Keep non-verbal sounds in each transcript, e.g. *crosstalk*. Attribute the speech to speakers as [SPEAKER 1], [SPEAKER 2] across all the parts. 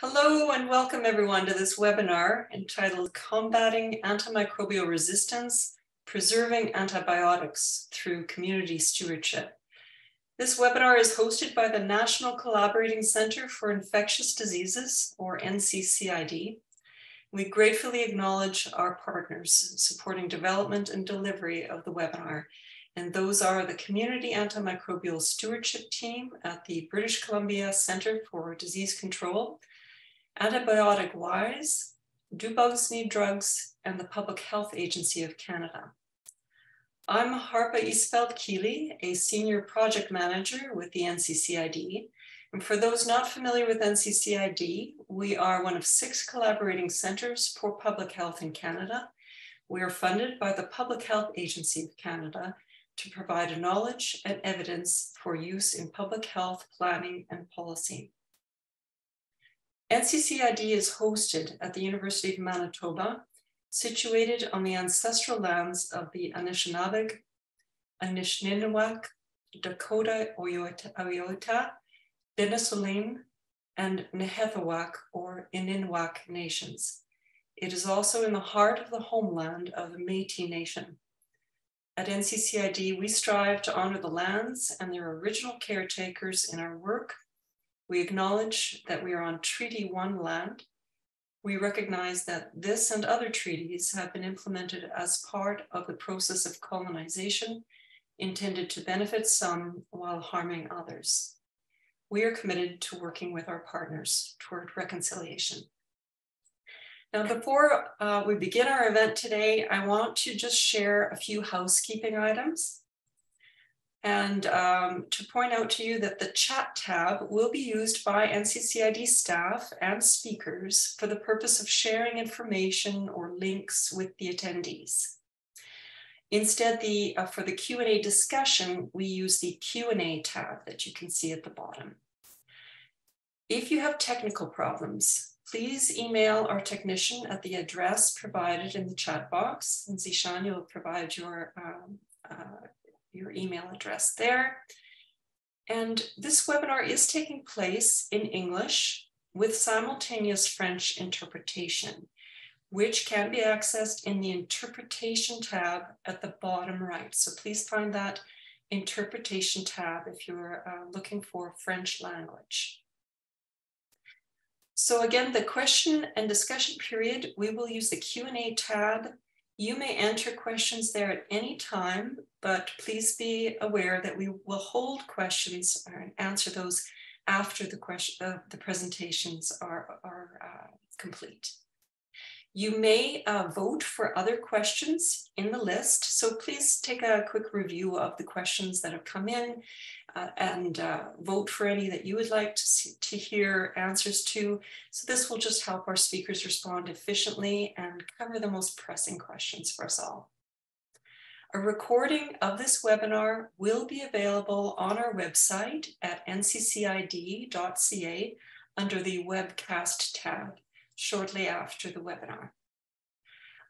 [SPEAKER 1] Hello and welcome everyone to this webinar entitled Combating Antimicrobial Resistance, Preserving Antibiotics Through Community Stewardship. This webinar is hosted by the National Collaborating Center for Infectious Diseases, or NCCID. We gratefully acknowledge our partners supporting development and delivery of the webinar, and those are the Community Antimicrobial Stewardship Team at the British Columbia Center for Disease Control, Antibiotic Wise, Do Bugs Need Drugs, and the Public Health Agency of Canada. I'm Harpa Isfeld-Kiely, a senior project manager with the NCCID. And for those not familiar with NCCID, we are one of six collaborating centers for public health in Canada. We are funded by the Public Health Agency of Canada to provide knowledge and evidence for use in public health planning and policy. NCCID is hosted at the University of Manitoba, situated on the ancestral lands of the Anishinaabeg, Anishinaabeg, Dakota Oyate, Denesuline, and Nehethawak or Ininwak nations. It is also in the heart of the homeland of the Métis Nation. At NCCID, we strive to honor the lands and their original caretakers in our work we acknowledge that we are on Treaty One land. We recognize that this and other treaties have been implemented as part of the process of colonization intended to benefit some while harming others. We are committed to working with our partners toward reconciliation. Now, before uh, we begin our event today, I want to just share a few housekeeping items and um, to point out to you that the chat tab will be used by NCCID staff and speakers for the purpose of sharing information or links with the attendees. Instead, the, uh, for the Q&A discussion, we use the Q&A tab that you can see at the bottom. If you have technical problems, please email our technician at the address provided in the chat box. And Zishan, you'll provide your um, uh, your email address there. And this webinar is taking place in English with simultaneous French interpretation, which can be accessed in the interpretation tab at the bottom right. So please find that interpretation tab if you're uh, looking for French language. So again, the question and discussion period, we will use the Q&A tab you may enter questions there at any time, but please be aware that we will hold questions and answer those after the question, uh, the presentations are, are uh, complete. You may uh, vote for other questions in the list, so please take a quick review of the questions that have come in uh, and uh, vote for any that you would like to, see, to hear answers to. So this will just help our speakers respond efficiently and cover the most pressing questions for us all. A recording of this webinar will be available on our website at nccid.ca under the webcast tab shortly after the webinar.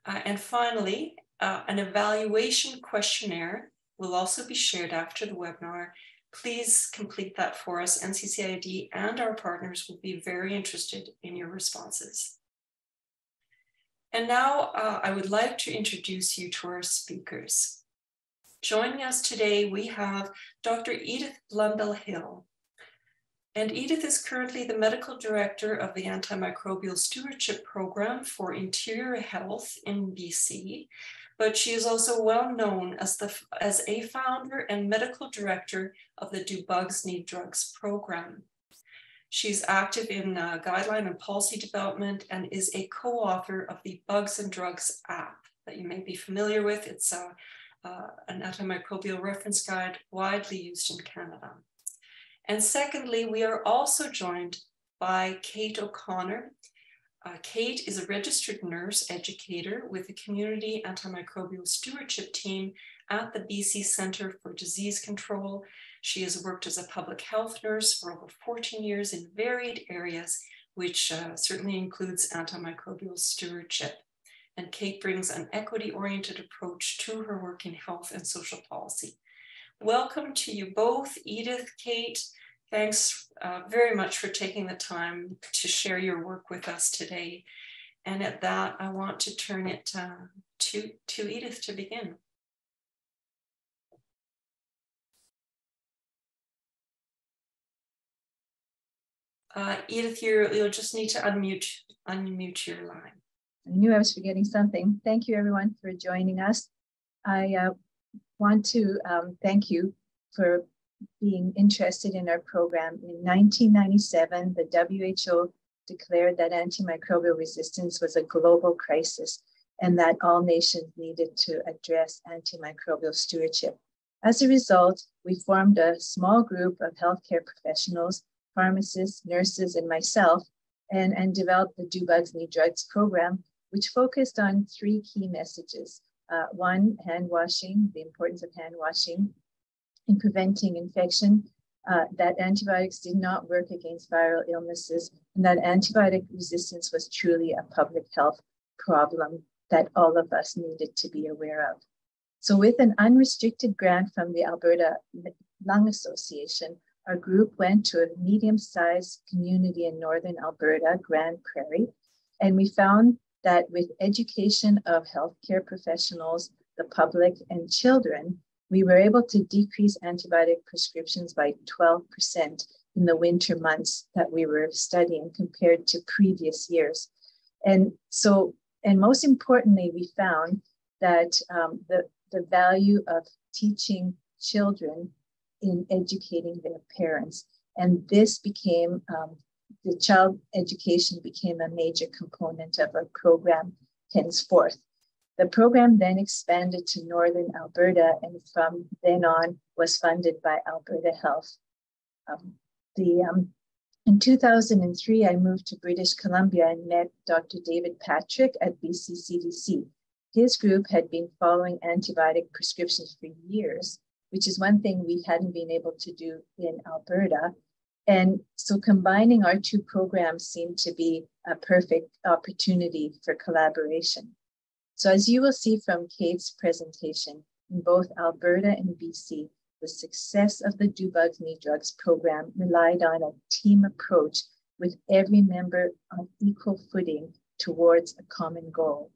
[SPEAKER 1] Uh, and finally, uh, an evaluation questionnaire will also be shared after the webinar please complete that for us. NCCID and our partners will be very interested in your responses. And now uh, I would like to introduce you to our speakers. Joining us today, we have Dr. Edith Blondel-Hill. And Edith is currently the medical director of the Antimicrobial Stewardship Program for Interior Health in BC, but she is also well known as, the, as a founder and medical director of the Do Bugs Need Drugs program. She's active in uh, guideline and policy development and is a co-author of the Bugs and Drugs app that you may be familiar with. It's uh, uh, an antimicrobial reference guide widely used in Canada. And secondly, we are also joined by Kate O'Connor. Uh, Kate is a registered nurse educator with the Community Antimicrobial Stewardship Team at the BC Centre for Disease Control. She has worked as a public health nurse for over 14 years in varied areas, which uh, certainly includes antimicrobial stewardship. And Kate brings an equity oriented approach to her work in health and social policy. Welcome to you both, Edith, Kate. Thanks uh, very much for taking the time to share your work with us today. And at that, I want to turn it uh, to, to Edith to begin. Uh, Edith, you you'll just need to unmute, unmute your line.
[SPEAKER 2] I knew I was forgetting something. Thank you, everyone, for joining us. I uh, want to um, thank you for being interested in our program. In 1997, the WHO declared that antimicrobial resistance was a global crisis and that all nations needed to address antimicrobial stewardship. As a result, we formed a small group of healthcare professionals, pharmacists, nurses, and myself, and, and developed the Do Bugs Need Drugs program, which focused on three key messages. Uh, one, hand washing, the importance of hand washing in preventing infection, uh, that antibiotics did not work against viral illnesses, and that antibiotic resistance was truly a public health problem that all of us needed to be aware of. So, with an unrestricted grant from the Alberta Lung Association, our group went to a medium sized community in northern Alberta, Grande Prairie, and we found that with education of healthcare professionals, the public, and children, we were able to decrease antibiotic prescriptions by 12% in the winter months that we were studying compared to previous years. And so, and most importantly, we found that um, the, the value of teaching children in educating their parents. And this became, um, the child education became a major component of our program henceforth. The program then expanded to Northern Alberta and from then on was funded by Alberta Health. Um, the, um, in 2003, I moved to British Columbia and met Dr. David Patrick at BC CDC. His group had been following antibiotic prescriptions for years which is one thing we hadn't been able to do in Alberta. And so combining our two programs seemed to be a perfect opportunity for collaboration. So as you will see from Kate's presentation, in both Alberta and BC, the success of the Do Bugs Need Drugs program relied on a team approach with every member on equal footing towards a common goal.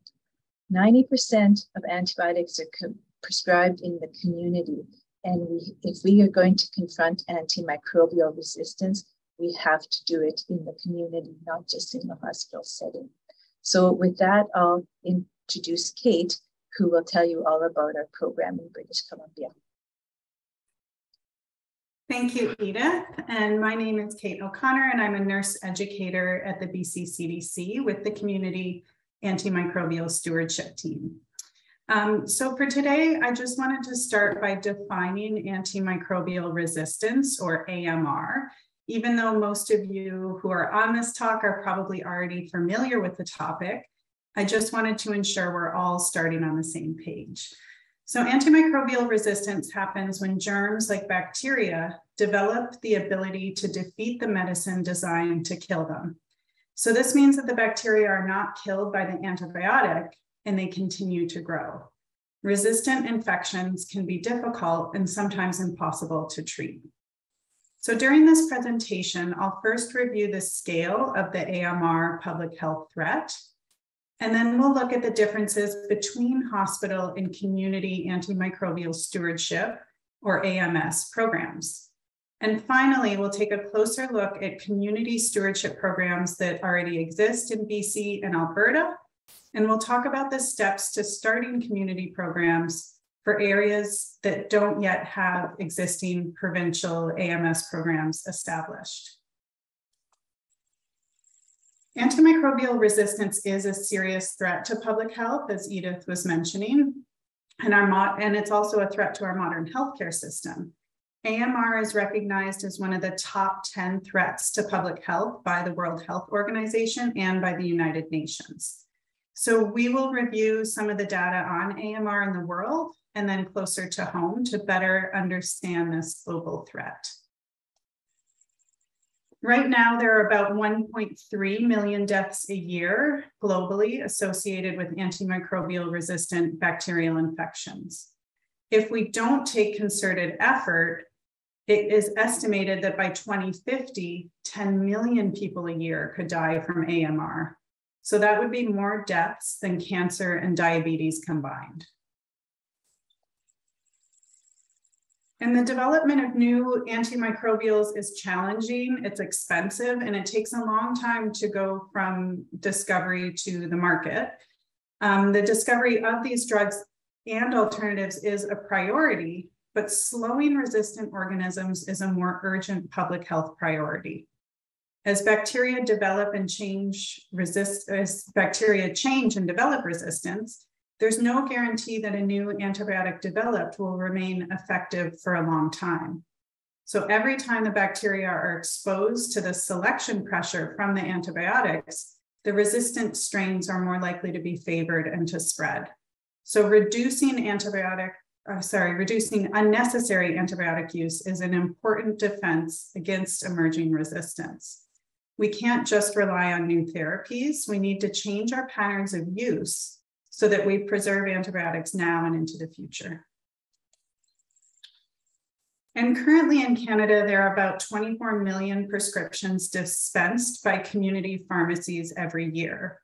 [SPEAKER 2] 90% of antibiotics are prescribed in the community, and we, if we are going to confront antimicrobial resistance, we have to do it in the community, not just in the hospital setting. So with that, I'll introduce Kate, who will tell you all about our program in British Columbia.
[SPEAKER 3] Thank you, Edith. And my name is Kate O'Connor, and I'm a nurse educator at the BC CDC with the Community Antimicrobial Stewardship Team. Um, so for today, I just wanted to start by defining antimicrobial resistance or AMR, even though most of you who are on this talk are probably already familiar with the topic, I just wanted to ensure we're all starting on the same page. So antimicrobial resistance happens when germs like bacteria develop the ability to defeat the medicine designed to kill them. So this means that the bacteria are not killed by the antibiotic, and they continue to grow. Resistant infections can be difficult and sometimes impossible to treat. So during this presentation, I'll first review the scale of the AMR public health threat, and then we'll look at the differences between hospital and community antimicrobial stewardship, or AMS, programs. And finally, we'll take a closer look at community stewardship programs that already exist in BC and Alberta and we'll talk about the steps to starting community programs for areas that don't yet have existing provincial AMS programs established. Antimicrobial resistance is a serious threat to public health, as Edith was mentioning, and, our and it's also a threat to our modern healthcare system. AMR is recognized as one of the top 10 threats to public health by the World Health Organization and by the United Nations. So we will review some of the data on AMR in the world and then closer to home to better understand this global threat. Right now, there are about 1.3 million deaths a year globally associated with antimicrobial resistant bacterial infections. If we don't take concerted effort, it is estimated that by 2050, 10 million people a year could die from AMR. So that would be more deaths than cancer and diabetes combined. And the development of new antimicrobials is challenging, it's expensive, and it takes a long time to go from discovery to the market. Um, the discovery of these drugs and alternatives is a priority, but slowing resistant organisms is a more urgent public health priority. As bacteria develop and change resist, as bacteria change and develop resistance, there's no guarantee that a new antibiotic developed will remain effective for a long time. So every time the bacteria are exposed to the selection pressure from the antibiotics, the resistant strains are more likely to be favored and to spread. So reducing antibiotic, uh, sorry, reducing unnecessary antibiotic use is an important defense against emerging resistance. We can't just rely on new therapies. We need to change our patterns of use so that we preserve antibiotics now and into the future. And currently in Canada, there are about 24 million prescriptions dispensed by community pharmacies every year.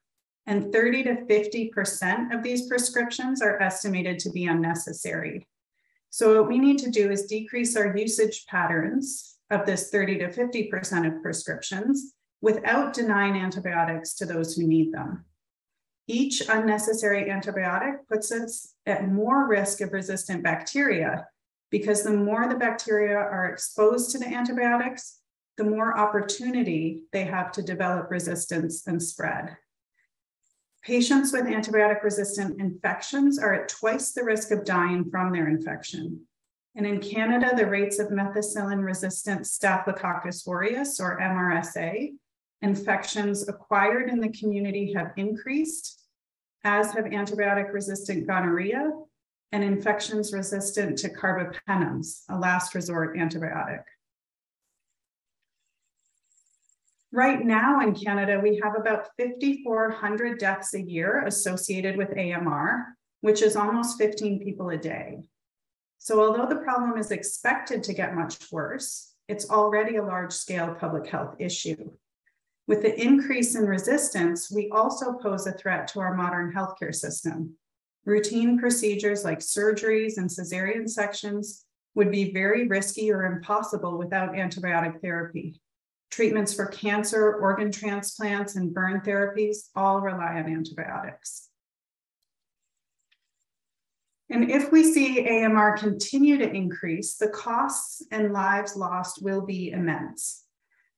[SPEAKER 3] And 30 to 50% of these prescriptions are estimated to be unnecessary. So, what we need to do is decrease our usage patterns of this 30 to 50% of prescriptions without denying antibiotics to those who need them. Each unnecessary antibiotic puts us at more risk of resistant bacteria because the more the bacteria are exposed to the antibiotics, the more opportunity they have to develop resistance and spread. Patients with antibiotic resistant infections are at twice the risk of dying from their infection. And in Canada, the rates of methicillin resistant Staphylococcus aureus, or MRSA, infections acquired in the community have increased, as have antibiotic resistant gonorrhea and infections resistant to carbapenems, a last resort antibiotic. Right now in Canada, we have about 5,400 deaths a year associated with AMR, which is almost 15 people a day. So although the problem is expected to get much worse, it's already a large scale public health issue. With the increase in resistance, we also pose a threat to our modern healthcare system. Routine procedures like surgeries and cesarean sections would be very risky or impossible without antibiotic therapy. Treatments for cancer, organ transplants, and burn therapies all rely on antibiotics. And if we see AMR continue to increase, the costs and lives lost will be immense.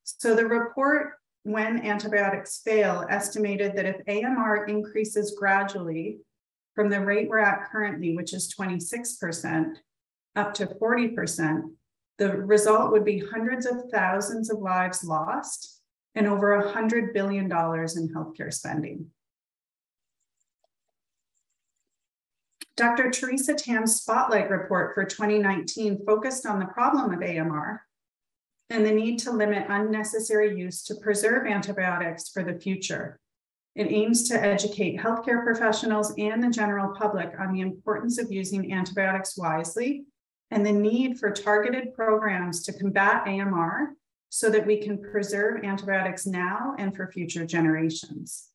[SPEAKER 3] So the report when antibiotics fail estimated that if AMR increases gradually from the rate we're at currently, which is 26%, up to 40%, the result would be hundreds of thousands of lives lost and over $100 billion in healthcare spending. Dr. Theresa Tam's Spotlight report for 2019 focused on the problem of AMR and the need to limit unnecessary use to preserve antibiotics for the future. It aims to educate healthcare professionals and the general public on the importance of using antibiotics wisely and the need for targeted programs to combat AMR so that we can preserve antibiotics now and for future generations.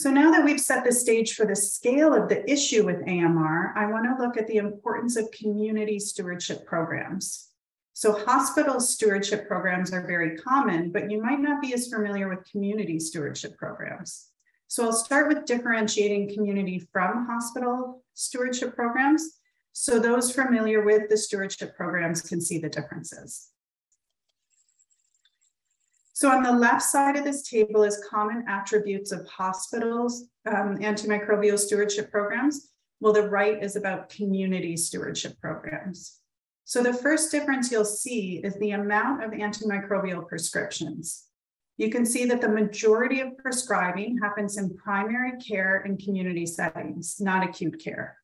[SPEAKER 3] So now that we've set the stage for the scale of the issue with AMR, I want to look at the importance of community stewardship programs. So hospital stewardship programs are very common, but you might not be as familiar with community stewardship programs. So I'll start with differentiating community from hospital stewardship programs. So those familiar with the stewardship programs can see the differences. So on the left side of this table is common attributes of hospitals, um, antimicrobial stewardship programs, while the right is about community stewardship programs. So the first difference you'll see is the amount of antimicrobial prescriptions. You can see that the majority of prescribing happens in primary care and community settings, not acute care.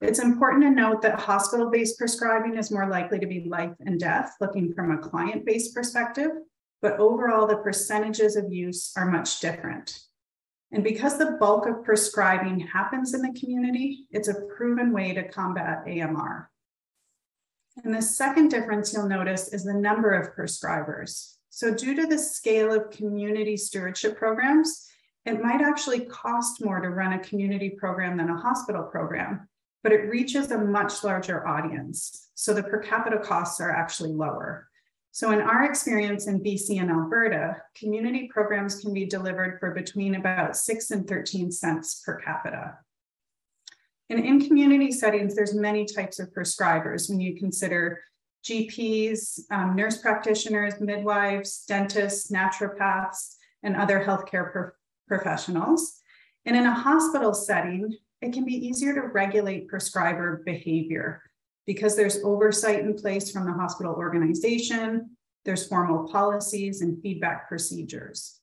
[SPEAKER 3] It's important to note that hospital based prescribing is more likely to be life and death, looking from a client based perspective, but overall the percentages of use are much different. And because the bulk of prescribing happens in the community, it's a proven way to combat AMR. And the second difference you'll notice is the number of prescribers. So due to the scale of community stewardship programs, it might actually cost more to run a community program than a hospital program, but it reaches a much larger audience. So the per capita costs are actually lower. So in our experience in BC and Alberta, community programs can be delivered for between about six and 13 cents per capita. And in community settings, there's many types of prescribers when you consider GPs, um, nurse practitioners, midwives, dentists, naturopaths, and other healthcare pro professionals. And in a hospital setting, it can be easier to regulate prescriber behavior because there's oversight in place from the hospital organization, there's formal policies and feedback procedures.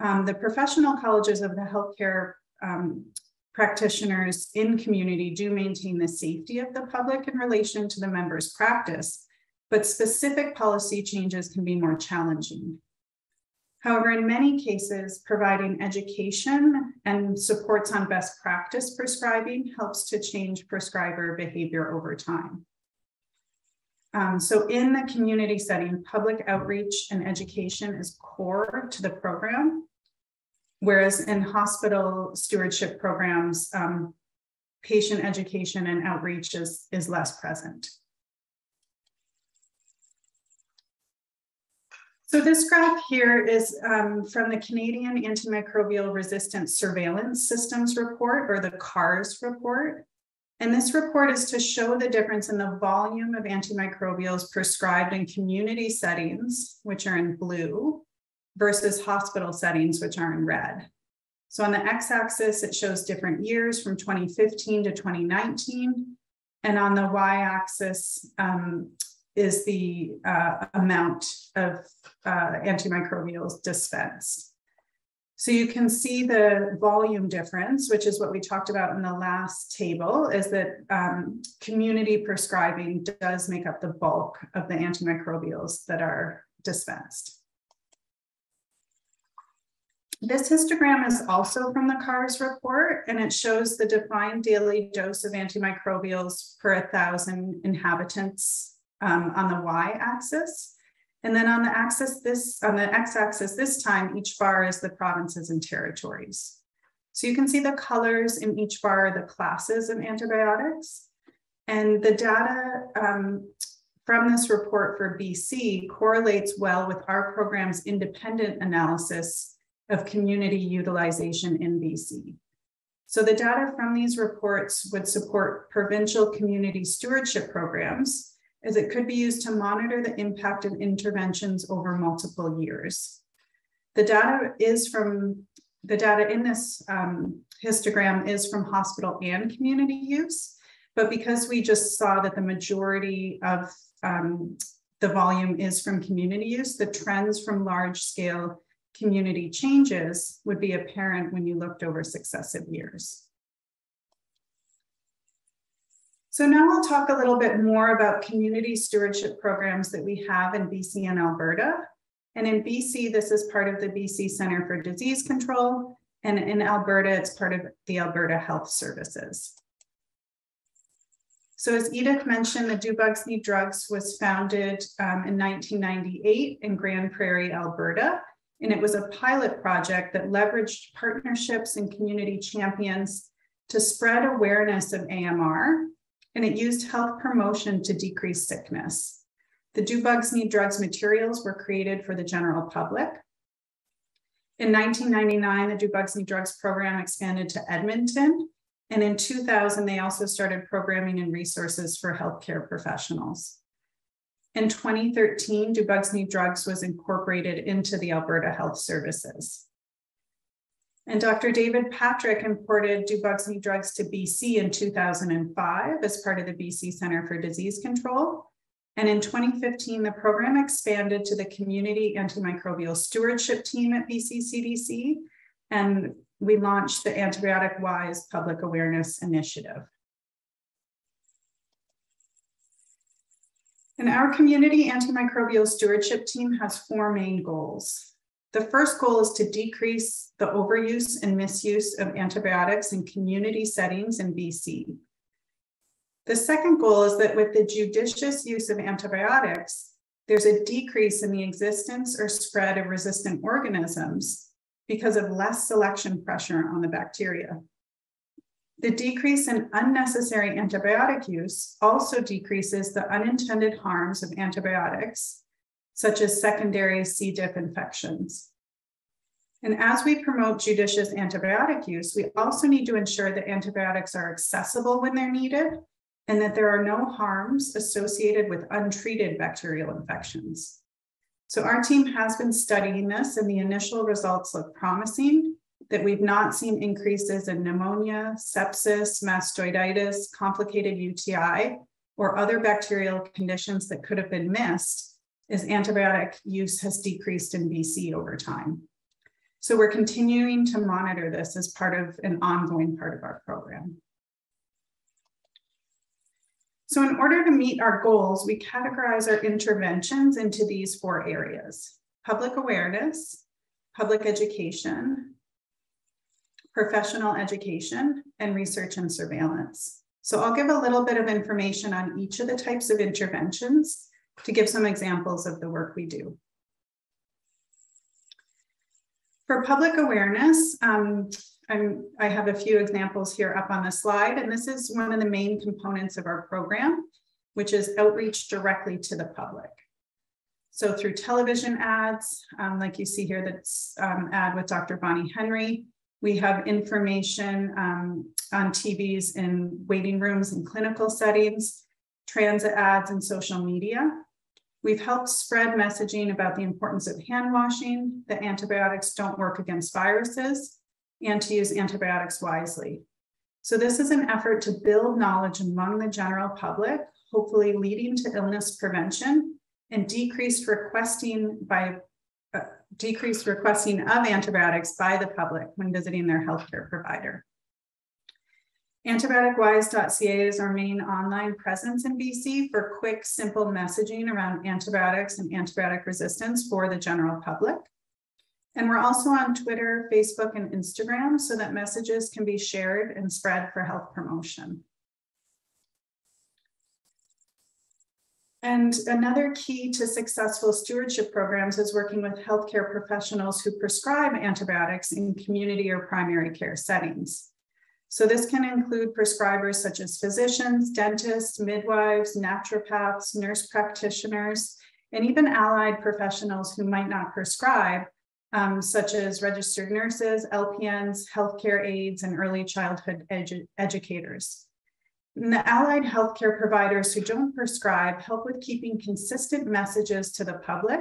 [SPEAKER 3] Um, the professional colleges of the healthcare um, practitioners in community do maintain the safety of the public in relation to the member's practice, but specific policy changes can be more challenging. However, in many cases, providing education and supports on best practice prescribing helps to change prescriber behavior over time. Um, so in the community setting, public outreach and education is core to the program. Whereas in hospital stewardship programs, um, patient education and outreach is, is less present. So this graph here is um, from the Canadian Antimicrobial Resistance Surveillance Systems Report, or the CARS report. And this report is to show the difference in the volume of antimicrobials prescribed in community settings, which are in blue, versus hospital settings, which are in red. So on the x-axis, it shows different years from 2015 to 2019. And on the y-axis um, is the uh, amount of uh, antimicrobials dispensed. So you can see the volume difference, which is what we talked about in the last table, is that um, community prescribing does make up the bulk of the antimicrobials that are dispensed. This histogram is also from the CARS report, and it shows the defined daily dose of antimicrobials per 1,000 inhabitants um, on the y-axis. And then on the axis, this on the x-axis this time, each bar is the provinces and territories. So you can see the colors in each bar are the classes of antibiotics. And the data um, from this report for BC correlates well with our program's independent analysis of community utilization in BC. So the data from these reports would support provincial community stewardship programs as it could be used to monitor the impact of interventions over multiple years. The data is from the data in this um, histogram is from hospital and community use, but because we just saw that the majority of um, the volume is from community use, the trends from large scale community changes would be apparent when you looked over successive years. So now I'll talk a little bit more about community stewardship programs that we have in BC and Alberta. And in BC, this is part of the BC Center for Disease Control. And in Alberta, it's part of the Alberta Health Services. So as Edith mentioned, the Do Bugs Need Drugs was founded um, in 1998 in Grande Prairie, Alberta. And it was a pilot project that leveraged partnerships and community champions to spread awareness of AMR. And it used health promotion to decrease sickness. The Do Bugs Need Drugs materials were created for the general public. In 1999, the Do Bugs Need Drugs program expanded to Edmonton. And in 2000, they also started programming and resources for healthcare professionals. In 2013, Do Bugs Need Drugs was incorporated into the Alberta Health Services. And Dr. David Patrick imported Do Drugs to BC in 2005 as part of the BC Centre for Disease Control. And in 2015, the program expanded to the Community Antimicrobial Stewardship Team at BC CDC. And we launched the Antibiotic Wise Public Awareness Initiative. And our community antimicrobial stewardship team has four main goals. The first goal is to decrease the overuse and misuse of antibiotics in community settings in BC. The second goal is that with the judicious use of antibiotics, there's a decrease in the existence or spread of resistant organisms because of less selection pressure on the bacteria. The decrease in unnecessary antibiotic use also decreases the unintended harms of antibiotics, such as secondary C. diff infections. And as we promote judicious antibiotic use, we also need to ensure that antibiotics are accessible when they're needed and that there are no harms associated with untreated bacterial infections. So our team has been studying this and the initial results look promising that we've not seen increases in pneumonia, sepsis, mastoiditis, complicated UTI, or other bacterial conditions that could have been missed as antibiotic use has decreased in BC over time. So we're continuing to monitor this as part of an ongoing part of our program. So in order to meet our goals, we categorize our interventions into these four areas, public awareness, public education, professional education, and research and surveillance. So I'll give a little bit of information on each of the types of interventions to give some examples of the work we do. For public awareness, um, I have a few examples here up on the slide, and this is one of the main components of our program, which is outreach directly to the public. So through television ads, um, like you see here, that's um, ad with Dr. Bonnie Henry. We have information um, on TVs in waiting rooms and clinical settings, transit ads and social media. We've helped spread messaging about the importance of hand washing, that antibiotics don't work against viruses, and to use antibiotics wisely. So this is an effort to build knowledge among the general public, hopefully leading to illness prevention and decreased requesting by uh, decreased requesting of antibiotics by the public when visiting their healthcare provider. AntibioticWise.ca is our main online presence in BC for quick, simple messaging around antibiotics and antibiotic resistance for the general public. And we're also on Twitter, Facebook, and Instagram so that messages can be shared and spread for health promotion. And another key to successful stewardship programs is working with healthcare professionals who prescribe antibiotics in community or primary care settings. So this can include prescribers such as physicians, dentists, midwives, naturopaths, nurse practitioners, and even allied professionals who might not prescribe, um, such as registered nurses, LPNs, healthcare aides, and early childhood edu educators. And the allied healthcare providers who don't prescribe help with keeping consistent messages to the public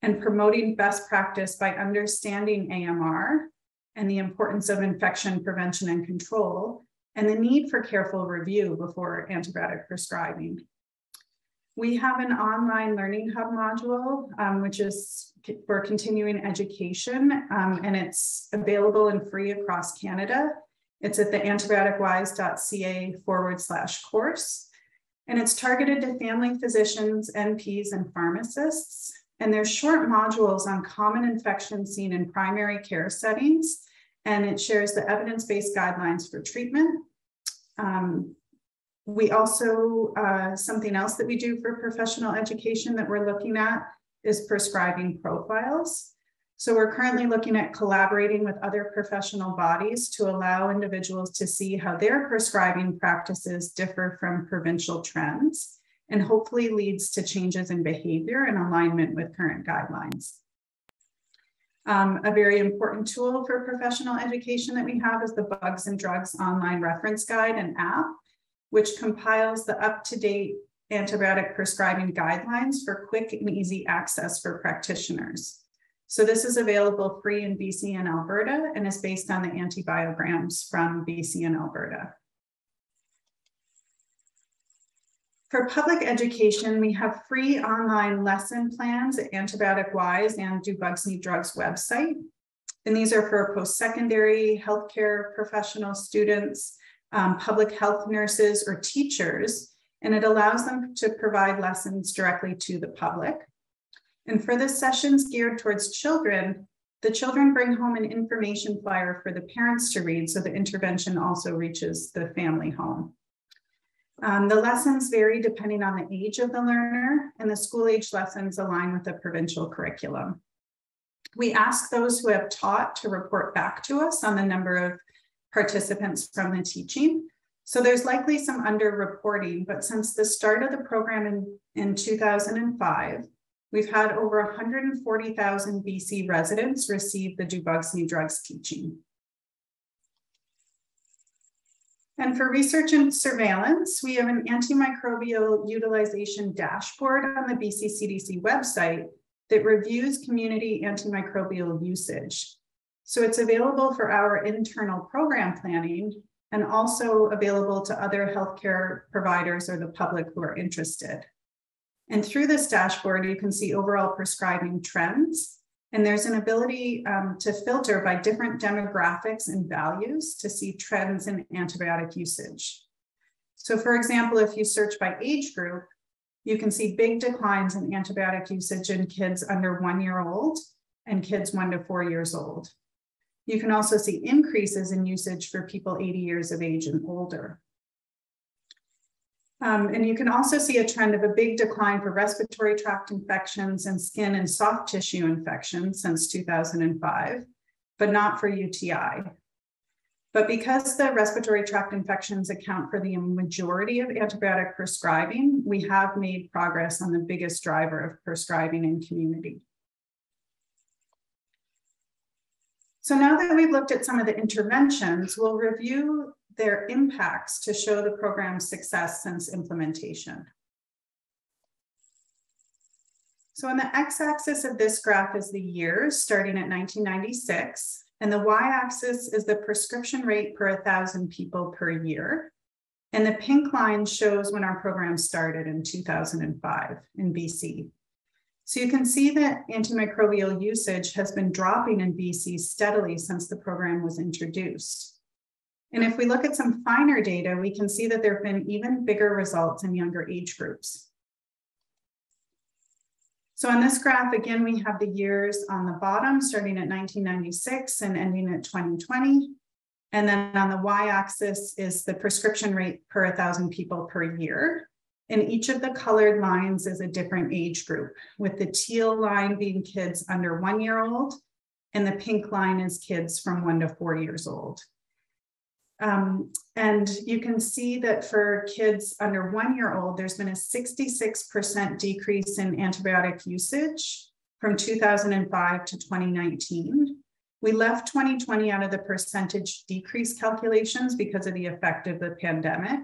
[SPEAKER 3] and promoting best practice by understanding AMR and the importance of infection prevention and control and the need for careful review before antibiotic prescribing. We have an online learning hub module, um, which is for continuing education, um, and it's available and free across Canada. It's at the antibioticwise.ca forward slash course. And it's targeted to family physicians, NPs, and pharmacists. And there's short modules on common infections seen in primary care settings. And it shares the evidence-based guidelines for treatment, um, we also, uh, something else that we do for professional education that we're looking at is prescribing profiles. So we're currently looking at collaborating with other professional bodies to allow individuals to see how their prescribing practices differ from provincial trends and hopefully leads to changes in behavior in alignment with current guidelines. Um, a very important tool for professional education that we have is the Bugs and Drugs online reference guide and app which compiles the up-to-date antibiotic prescribing guidelines for quick and easy access for practitioners. So this is available free in BC and Alberta and is based on the antibiograms from BC and Alberta. For public education, we have free online lesson plans at Antibiotic Wise and Do Bugs Need Drugs website. And these are for post-secondary healthcare professional students, um, public health nurses or teachers, and it allows them to provide lessons directly to the public. And for the sessions geared towards children, the children bring home an information flyer for the parents to read, so the intervention also reaches the family home. Um, the lessons vary depending on the age of the learner, and the school age lessons align with the provincial curriculum. We ask those who have taught to report back to us on the number of participants from the teaching. So there's likely some underreporting, but since the start of the program in, in 2005, we've had over 140,000 BC residents receive the Do Bugs Need Drugs teaching. And for research and surveillance, we have an antimicrobial utilization dashboard on the BC CDC website that reviews community antimicrobial usage. So it's available for our internal program planning and also available to other healthcare providers or the public who are interested. And through this dashboard, you can see overall prescribing trends and there's an ability um, to filter by different demographics and values to see trends in antibiotic usage. So for example, if you search by age group, you can see big declines in antibiotic usage in kids under one year old and kids one to four years old. You can also see increases in usage for people 80 years of age and older. Um, and you can also see a trend of a big decline for respiratory tract infections and skin and soft tissue infections since 2005, but not for UTI. But because the respiratory tract infections account for the majority of antibiotic prescribing, we have made progress on the biggest driver of prescribing in community. So now that we've looked at some of the interventions, we'll review their impacts to show the program's success since implementation. So on the x-axis of this graph is the years starting at 1996, and the y-axis is the prescription rate per 1,000 people per year. And the pink line shows when our program started in 2005 in BC. So you can see that antimicrobial usage has been dropping in BC steadily since the program was introduced. And if we look at some finer data, we can see that there have been even bigger results in younger age groups. So on this graph, again, we have the years on the bottom, starting at 1996 and ending at 2020. And then on the y-axis is the prescription rate per 1,000 people per year. And each of the colored lines is a different age group, with the teal line being kids under one year old, and the pink line is kids from one to four years old. Um, and you can see that for kids under one year old, there's been a 66% decrease in antibiotic usage from 2005 to 2019. We left 2020 out of the percentage decrease calculations because of the effect of the pandemic.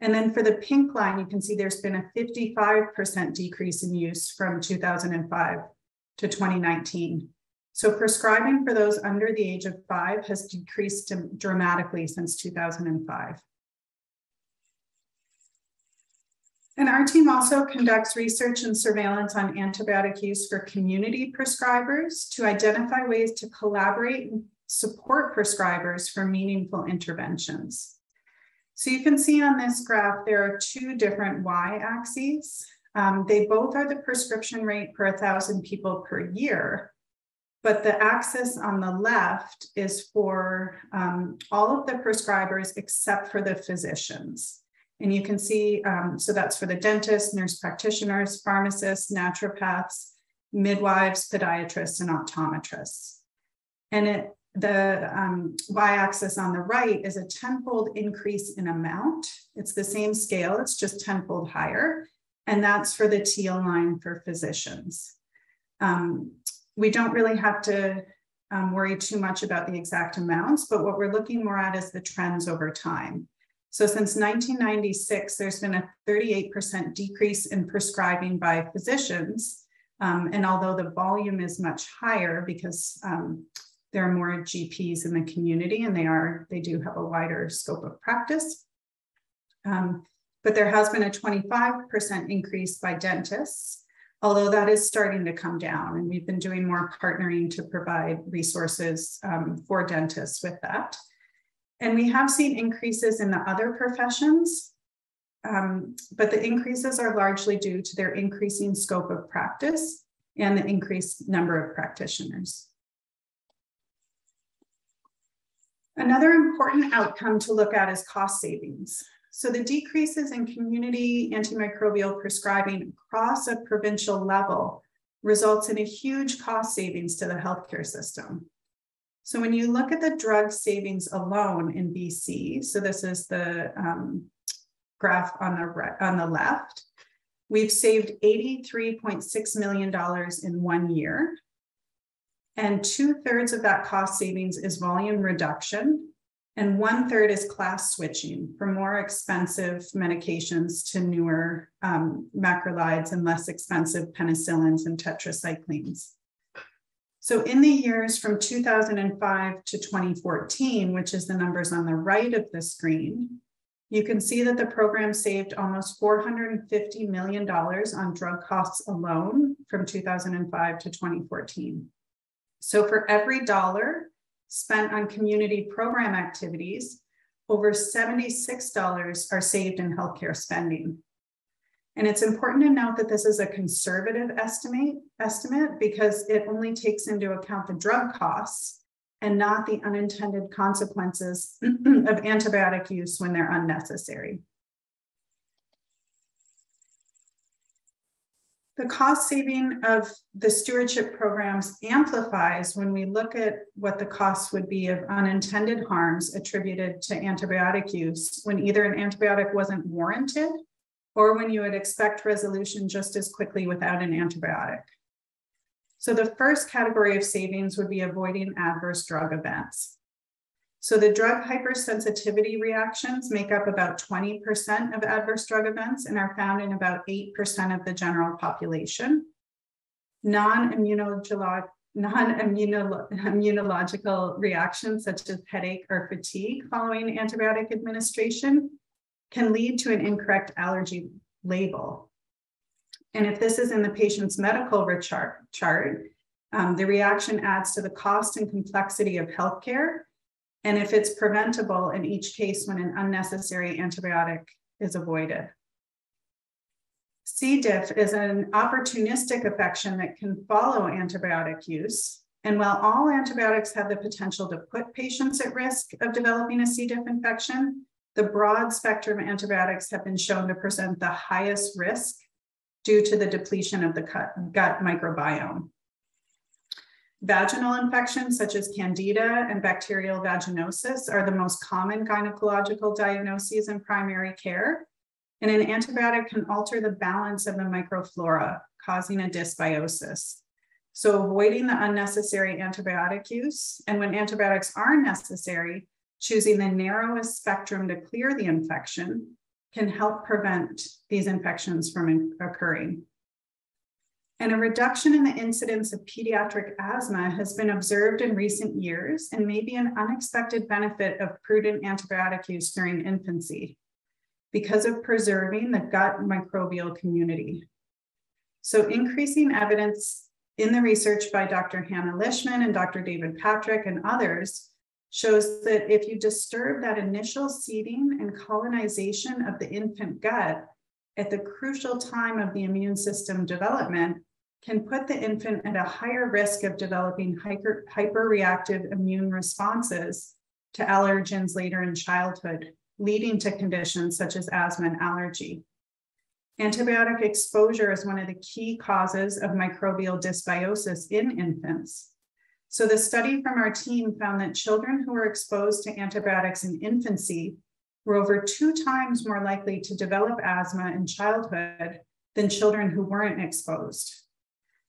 [SPEAKER 3] And then for the pink line, you can see there's been a 55% decrease in use from 2005 to 2019. So prescribing for those under the age of five has decreased dramatically since 2005. And our team also conducts research and surveillance on antibiotic use for community prescribers to identify ways to collaborate and support prescribers for meaningful interventions. So you can see on this graph, there are two different y-axes. Um, they both are the prescription rate per 1,000 people per year, but the axis on the left is for um, all of the prescribers except for the physicians. And you can see, um, so that's for the dentists, nurse practitioners, pharmacists, naturopaths, midwives, podiatrists, and optometrists. And it, the um, y-axis on the right is a tenfold increase in amount. It's the same scale, it's just tenfold higher. And that's for the teal line for physicians. Um, we don't really have to um, worry too much about the exact amounts, but what we're looking more at is the trends over time. So since 1996, there's been a 38% decrease in prescribing by physicians. Um, and although the volume is much higher because um, there are more GPs in the community and they are, they do have a wider scope of practice. Um, but there has been a 25% increase by dentists although that is starting to come down and we've been doing more partnering to provide resources um, for dentists with that. And we have seen increases in the other professions, um, but the increases are largely due to their increasing scope of practice and the increased number of practitioners. Another important outcome to look at is cost savings. So the decreases in community antimicrobial prescribing across a provincial level results in a huge cost savings to the healthcare system. So when you look at the drug savings alone in BC, so this is the um, graph on the on the left, we've saved $83.6 million in one year. And two thirds of that cost savings is volume reduction. And one third is class switching from more expensive medications to newer um, macrolides and less expensive penicillins and tetracyclines. So in the years from 2005 to 2014, which is the numbers on the right of the screen, you can see that the program saved almost $450 million on drug costs alone from 2005 to 2014. So for every dollar spent on community program activities, over $76 are saved in healthcare spending. And it's important to note that this is a conservative estimate, estimate because it only takes into account the drug costs and not the unintended consequences *clears throat* of antibiotic use when they're unnecessary. The cost saving of the stewardship programs amplifies when we look at what the costs would be of unintended harms attributed to antibiotic use when either an antibiotic wasn't warranted or when you would expect resolution just as quickly without an antibiotic. So the first category of savings would be avoiding adverse drug events. So the drug hypersensitivity reactions make up about 20% of adverse drug events and are found in about 8% of the general population. Non-immunological non-immunological reactions such as headache or fatigue following antibiotic administration can lead to an incorrect allergy label. And if this is in the patient's medical chart, chart um, the reaction adds to the cost and complexity of healthcare. And if it's preventable in each case when an unnecessary antibiotic is avoided. C. diff is an opportunistic affection that can follow antibiotic use. And while all antibiotics have the potential to put patients at risk of developing a C. diff infection, the broad spectrum antibiotics have been shown to present the highest risk due to the depletion of the gut microbiome. Vaginal infections such as candida and bacterial vaginosis are the most common gynecological diagnoses in primary care. And an antibiotic can alter the balance of the microflora, causing a dysbiosis. So avoiding the unnecessary antibiotic use, and when antibiotics are necessary, choosing the narrowest spectrum to clear the infection can help prevent these infections from occurring. And a reduction in the incidence of pediatric asthma has been observed in recent years and may be an unexpected benefit of prudent antibiotic use during infancy because of preserving the gut microbial community. So increasing evidence in the research by Dr. Hannah Lishman and Dr. David Patrick and others shows that if you disturb that initial seeding and colonization of the infant gut at the crucial time of the immune system development, can put the infant at a higher risk of developing hyper, hyperreactive immune responses to allergens later in childhood, leading to conditions such as asthma and allergy. Antibiotic exposure is one of the key causes of microbial dysbiosis in infants. So the study from our team found that children who were exposed to antibiotics in infancy were over two times more likely to develop asthma in childhood than children who weren't exposed.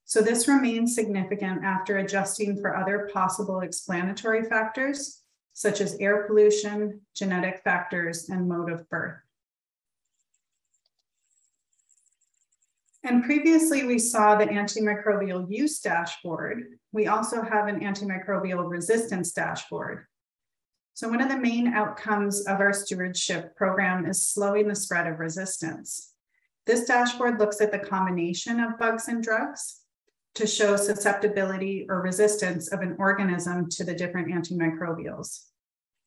[SPEAKER 3] So this remains significant after adjusting for other possible explanatory factors, such as air pollution, genetic factors, and mode of birth. And previously we saw the antimicrobial use dashboard. We also have an antimicrobial resistance dashboard. So one of the main outcomes of our stewardship program is slowing the spread of resistance. This dashboard looks at the combination of bugs and drugs to show susceptibility or resistance of an organism to the different antimicrobials.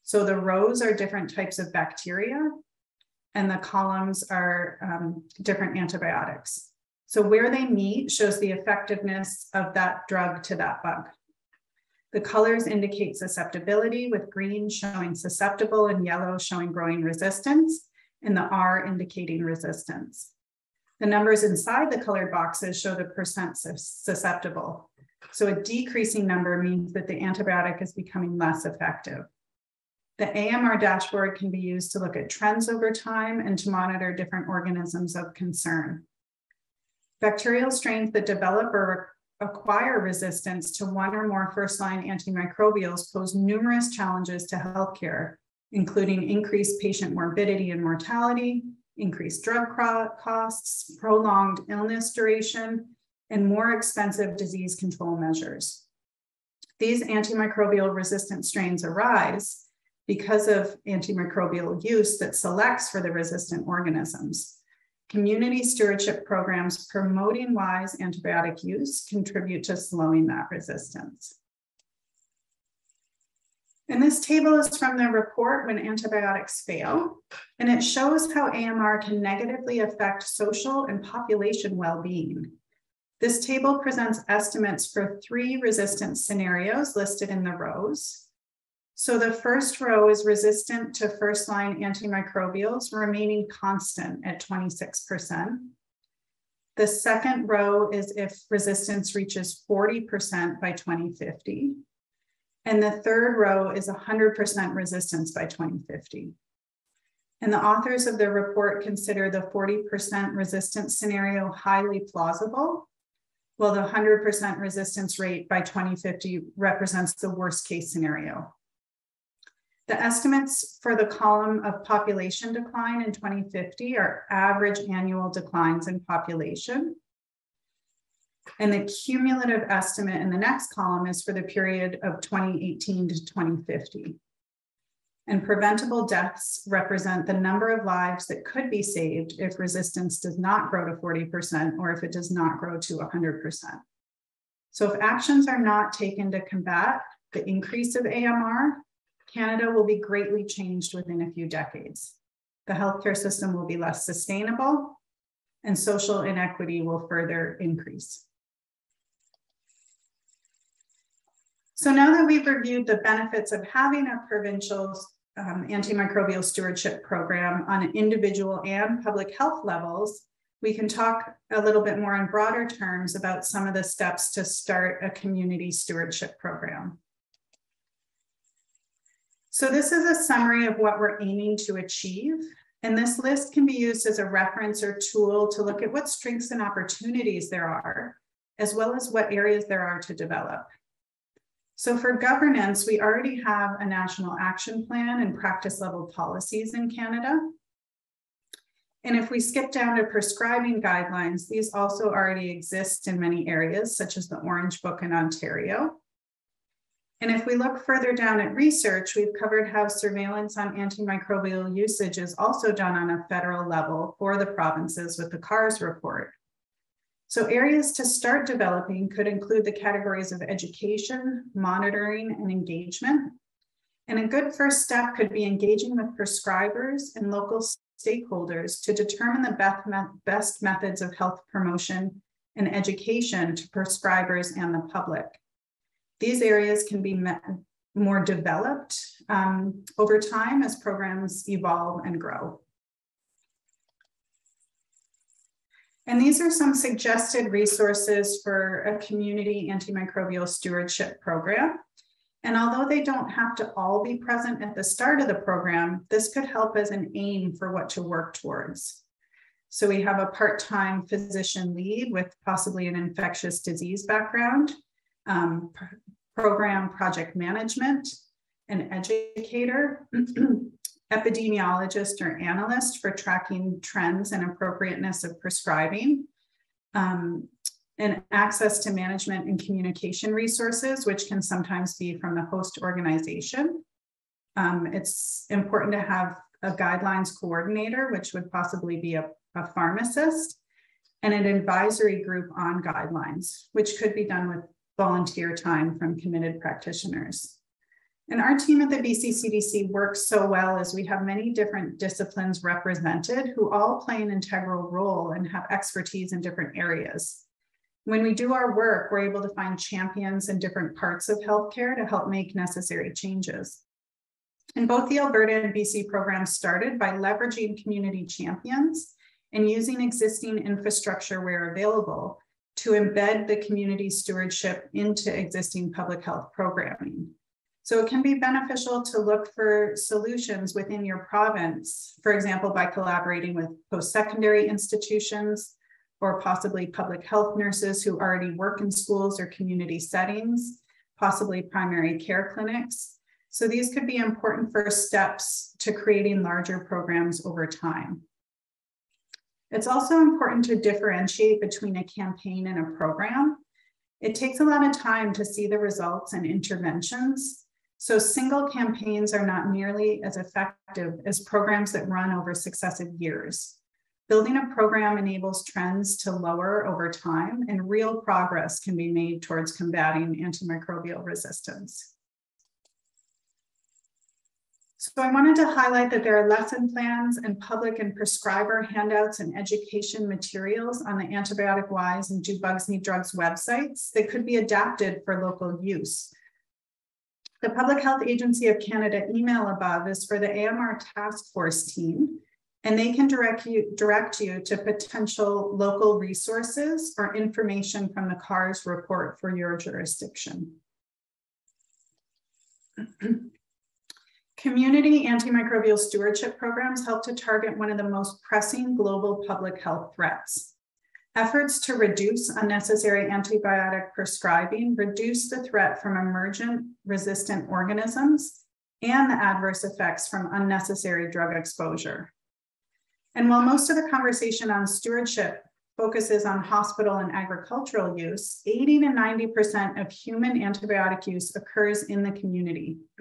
[SPEAKER 3] So the rows are different types of bacteria and the columns are um, different antibiotics. So where they meet shows the effectiveness of that drug to that bug. The colors indicate susceptibility with green showing susceptible and yellow showing growing resistance. and the R indicating resistance. The numbers inside the colored boxes show the percent susceptible. So a decreasing number means that the antibiotic is becoming less effective. The AMR dashboard can be used to look at trends over time and to monitor different organisms of concern. Bacterial strains that develop or acquire resistance to one or more first-line antimicrobials pose numerous challenges to healthcare, including increased patient morbidity and mortality, increased drug costs, prolonged illness duration, and more expensive disease control measures. These antimicrobial resistant strains arise because of antimicrobial use that selects for the resistant organisms. Community stewardship programs promoting wise antibiotic use contribute to slowing that resistance. And this table is from the report When Antibiotics Fail, and it shows how AMR can negatively affect social and population well-being. This table presents estimates for three resistance scenarios listed in the rows. So the first row is resistant to first-line antimicrobials remaining constant at 26%. The second row is if resistance reaches 40% by 2050. And the third row is 100% resistance by 2050. And the authors of the report consider the 40% resistance scenario highly plausible, while the 100% resistance rate by 2050 represents the worst case scenario. The estimates for the column of population decline in 2050 are average annual declines in population. And the cumulative estimate in the next column is for the period of 2018 to 2050. And preventable deaths represent the number of lives that could be saved if resistance does not grow to 40% or if it does not grow to 100%. So if actions are not taken to combat the increase of AMR, Canada will be greatly changed within a few decades. The healthcare system will be less sustainable and social inequity will further increase. So now that we've reviewed the benefits of having a provincial um, antimicrobial stewardship program on an individual and public health levels, we can talk a little bit more in broader terms about some of the steps to start a community stewardship program. So this is a summary of what we're aiming to achieve. And this list can be used as a reference or tool to look at what strengths and opportunities there are, as well as what areas there are to develop. So for governance, we already have a national action plan and practice level policies in Canada. And if we skip down to prescribing guidelines, these also already exist in many areas, such as the Orange Book in Ontario. And if we look further down at research, we've covered how surveillance on antimicrobial usage is also done on a federal level for the provinces with the CARSS report. So areas to start developing could include the categories of education, monitoring, and engagement. And a good first step could be engaging with prescribers and local stakeholders to determine the best methods of health promotion and education to prescribers and the public. These areas can be more developed um, over time as programs evolve and grow. And these are some suggested resources for a community antimicrobial stewardship program. And although they don't have to all be present at the start of the program, this could help as an aim for what to work towards. So we have a part-time physician lead with possibly an infectious disease background, um, program project management, an educator, *clears throat* epidemiologist or analyst for tracking trends and appropriateness of prescribing, um, and access to management and communication resources, which can sometimes be from the host organization. Um, it's important to have a guidelines coordinator, which would possibly be a, a pharmacist, and an advisory group on guidelines, which could be done with volunteer time from committed practitioners. And our team at the BCCDC works so well as we have many different disciplines represented who all play an integral role and have expertise in different areas. When we do our work, we're able to find champions in different parts of healthcare to help make necessary changes. And both the Alberta and BC programs started by leveraging community champions and using existing infrastructure where available to embed the community stewardship into existing public health programming. So it can be beneficial to look for solutions within your province, for example, by collaborating with post-secondary institutions or possibly public health nurses who already work in schools or community settings, possibly primary care clinics. So these could be important first steps to creating larger programs over time. It's also important to differentiate between a campaign and a program. It takes a lot of time to see the results and interventions, so single campaigns are not nearly as effective as programs that run over successive years. Building a program enables trends to lower over time and real progress can be made towards combating antimicrobial resistance. So I wanted to highlight that there are lesson plans and public and prescriber handouts and education materials on the Antibiotic Wise and Do Bugs Need Drugs websites that could be adapted for local use. The Public Health Agency of Canada email above is for the AMR task force team, and they can direct you, direct you to potential local resources or information from the CARSS report for your jurisdiction. Community antimicrobial stewardship programs help to target one of the most pressing global public health threats, Efforts to reduce unnecessary antibiotic prescribing reduce the threat from emergent resistant organisms and the adverse effects from unnecessary drug exposure. And while most of the conversation on stewardship focuses on hospital and agricultural use, 80 to 90% of human antibiotic use occurs in the community. *clears throat*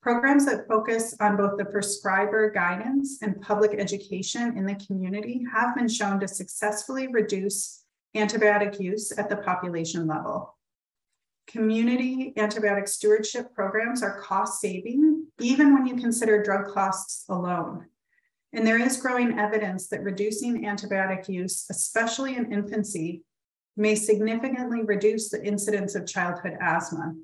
[SPEAKER 3] Programs that focus on both the prescriber guidance and public education in the community have been shown to successfully reduce antibiotic use at the population level. Community antibiotic stewardship programs are cost saving, even when you consider drug costs alone. And there is growing evidence that reducing antibiotic use, especially in infancy, may significantly reduce the incidence of childhood asthma,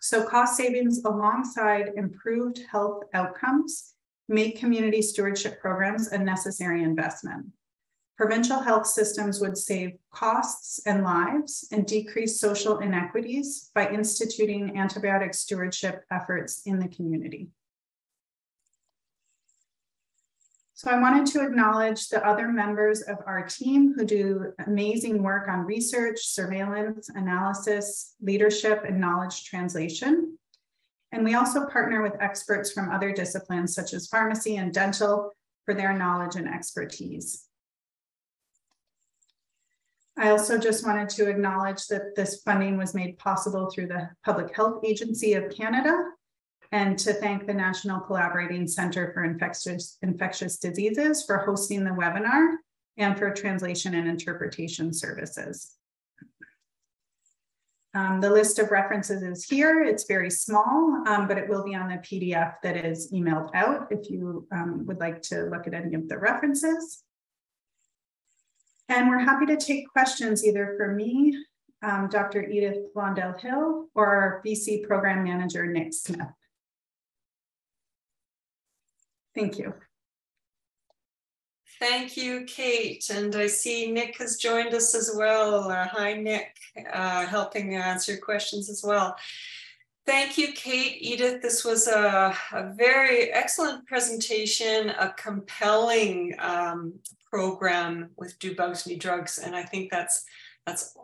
[SPEAKER 3] so cost savings alongside improved health outcomes make community stewardship programs a necessary investment. Provincial health systems would save costs and lives and decrease social inequities by instituting antibiotic stewardship efforts in the community. So I wanted to acknowledge the other members of our team who do amazing work on research, surveillance, analysis, leadership, and knowledge translation. And we also partner with experts from other disciplines such as pharmacy and dental for their knowledge and expertise. I also just wanted to acknowledge that this funding was made possible through the Public Health Agency of Canada and to thank the National Collaborating Center for Infectious, Infectious Diseases for hosting the webinar and for translation and interpretation services. Um, the list of references is here. It's very small, um, but it will be on the PDF that is emailed out if you um, would like to look at any of the references. And we're happy to take questions either for me, um, Dr. Edith Blondel-Hill, or our BC Program Manager, Nick Smith. Thank you.
[SPEAKER 1] Thank you, Kate. And I see Nick has joined us as well. Uh, hi, Nick, uh, helping answer questions as well. Thank you, Kate, Edith. This was a, a very excellent presentation, a compelling um, program with Do Bugs Need Drugs. And I think that's, that's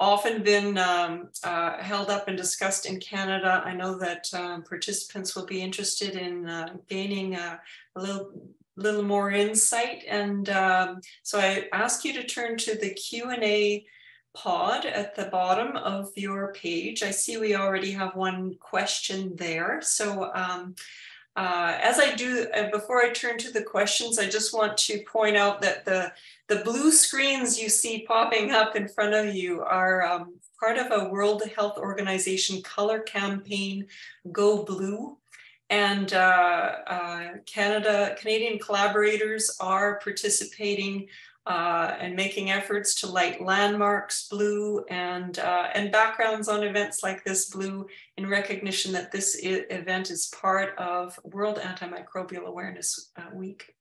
[SPEAKER 1] often been um, uh, held up and discussed in Canada. I know that um, participants will be interested in uh, gaining a, a, little, little more insight. And um, so I ask you to turn to the Q&A pod at the bottom of your page. I see we already have one question there. So um, uh, as I do, uh, before I turn to the questions, I just want to point out that the, the blue screens you see popping up in front of you are um, part of a World Health Organization color campaign, Go Blue. And uh, uh, Canada, Canadian collaborators are participating uh, and making efforts to light landmarks blue and, uh, and backgrounds on events like this blue in recognition that this event is part of World Antimicrobial Awareness uh, Week.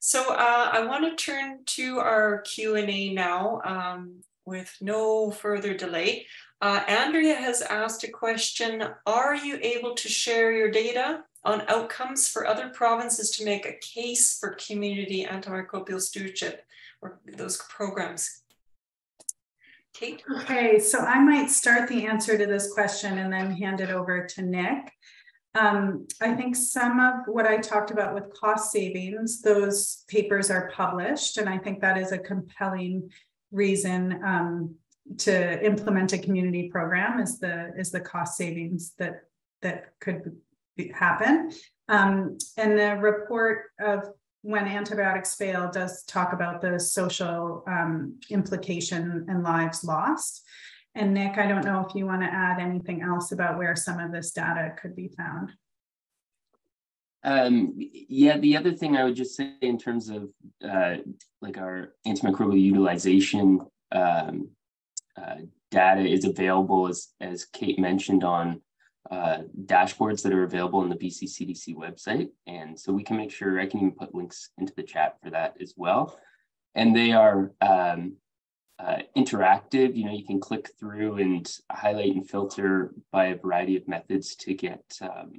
[SPEAKER 1] So uh, I want to turn to our Q&A now um, with no further delay. Uh, Andrea has asked a question, are you able to share your data on outcomes for other provinces to make a case for community antimicrobial stewardship or those programs? Kate?
[SPEAKER 3] Okay, so I might start the answer to this question and then hand it over to Nick. Um, I think some of what I talked about with cost savings, those papers are published, and I think that is a compelling reason um, to implement a community program is the is the cost savings that that could be, happen. Um, and the report of when antibiotics fail does talk about the social um, implication and lives lost. And Nick, I don't know if you want to add anything else about where some of this data could be found.
[SPEAKER 4] Um, yeah, the other thing I would just say in terms of uh, like our antimicrobial utilization um, uh, data is available as, as Kate mentioned on uh, dashboards that are available on the BC CDC website. And so we can make sure I can even put links into the chat for that as well. And they are um, uh, interactive. You know, you can click through and highlight and filter by a variety of methods to get, um,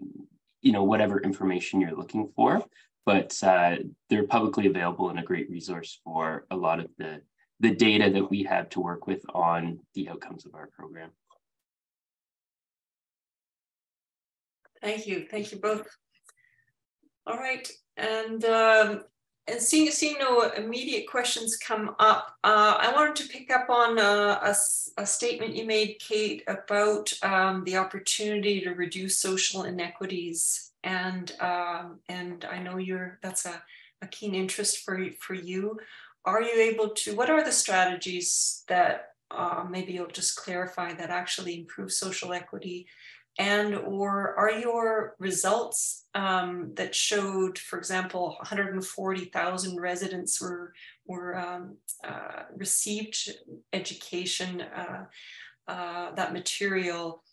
[SPEAKER 4] you know, whatever information you're looking for. But uh, they're publicly available and a great resource for a lot of the, the data that we have to work with on the outcomes of our program.
[SPEAKER 1] Thank you. Thank you both. All right. And um, and seeing, seeing no immediate questions come up, uh, I wanted to pick up on uh, a, a, statement you made, Kate, about um, the opportunity to reduce social inequities. And um, and I know you're that's a, a keen interest for, for you. Are you able to, what are the strategies that uh, maybe you'll just clarify that actually improve social equity and or are your results um, that showed, for example, 140,000 residents were were um, uh, received education, uh, uh, that material.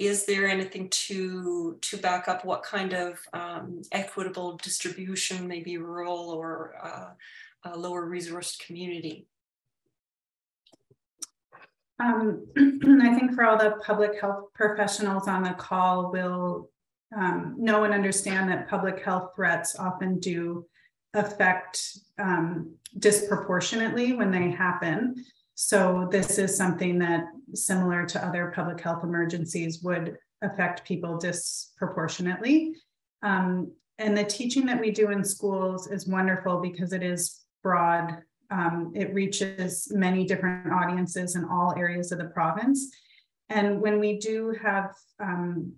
[SPEAKER 1] Is there anything to to back up what kind of um, equitable distribution, maybe rural or uh, lower resourced community?
[SPEAKER 3] Um, *clears throat* I think for all the public health professionals on the call will um, know and understand that public health threats often do affect um, disproportionately when they happen. So this is something that similar to other public health emergencies would affect people disproportionately. Um, and the teaching that we do in schools is wonderful because it is broad um, it reaches many different audiences in all areas of the province. And when we do have um,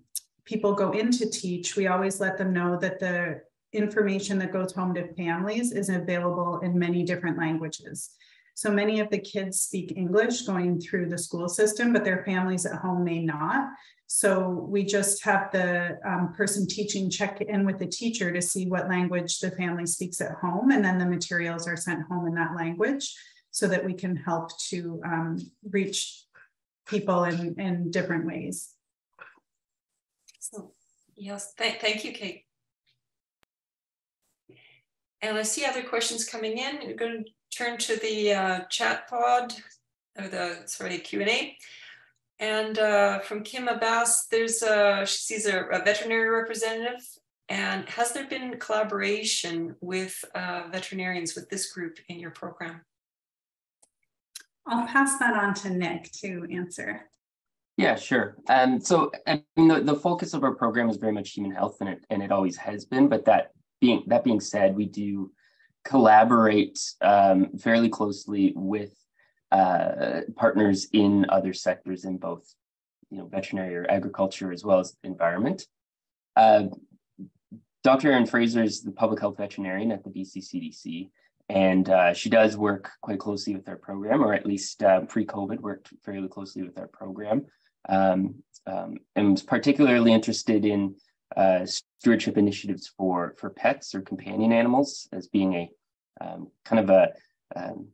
[SPEAKER 3] people go in to teach, we always let them know that the information that goes home to families is available in many different languages. So many of the kids speak English going through the school system, but their families at home may not. So we just have the um, person teaching check in with the teacher to see what language the family speaks at home, and then the materials are sent home in that language so that we can help to um, reach people in, in different ways.
[SPEAKER 1] So, yes, th thank you, Kate. And I see other questions coming in. We're going to turn to the uh, chat pod, or the, sorry, Q&A. And uh, from Kim Abbas, there's a, she sees a, a, veterinary representative. And has there been collaboration with uh, veterinarians with this group in your program?
[SPEAKER 3] I'll pass that on to Nick to answer.
[SPEAKER 4] Yeah, sure. Um, so I mean, the, the focus of our program is very much human health, and it and it always has been. But that being that being said, we do collaborate um, fairly closely with uh, partners in other sectors in both you know, veterinary or agriculture as well as environment. Uh, Dr. Erin Fraser is the public health veterinarian at the BC CDC, and uh, she does work quite closely with our program, or at least uh, pre-COVID worked fairly closely with our program, um, um, and was particularly interested in uh, stewardship initiatives for, for pets or companion animals as being a um, kind of a um,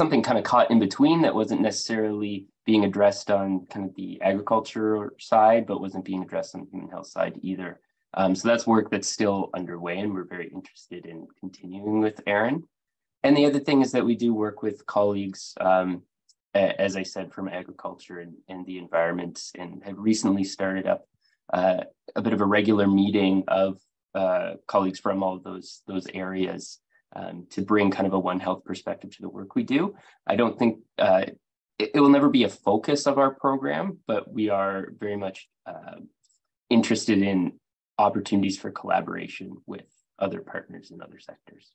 [SPEAKER 4] something kind of caught in between that wasn't necessarily being addressed on kind of the agriculture side, but wasn't being addressed on the human health side either. Um, so that's work that's still underway, and we're very interested in continuing with Erin. And the other thing is that we do work with colleagues, um, as I said, from agriculture and, and the environment, and have recently started up uh, a bit of a regular meeting of uh, colleagues from all of those those areas um, to bring kind of a One Health perspective to the work we do. I don't think uh, it, it, will never be a focus of our program, but we are very much uh, interested in opportunities for collaboration with other partners in other sectors.